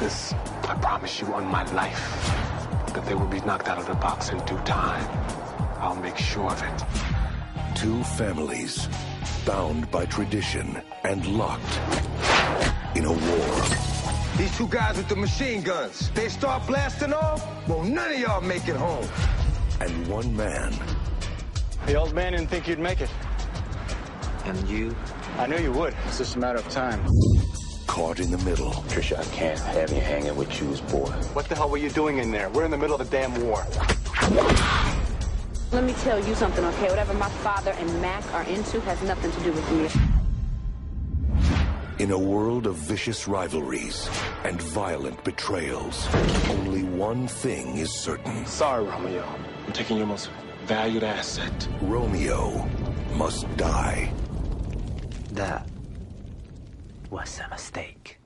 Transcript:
this, I promise you on my life that they will be knocked out of the box in due time. I'll make sure of it. Two families bound by tradition and locked in a war. These two guys with the machine guns, they start blasting off, well, none of y'all make it home. And one man. The old man didn't think you'd make it. And you? I knew you would. It's just a matter of time. Caught in the middle. Trisha, I can't have you hanging with Chu's boy. What the hell were you doing in there? We're in the middle of a damn war. Let me tell you something, okay? Whatever my father and Mac are into has nothing to do with me. In a world of vicious rivalries and violent betrayals, only one thing is certain. Sorry, Romeo. I'm taking your most valued asset. Romeo must die. That was a mistake.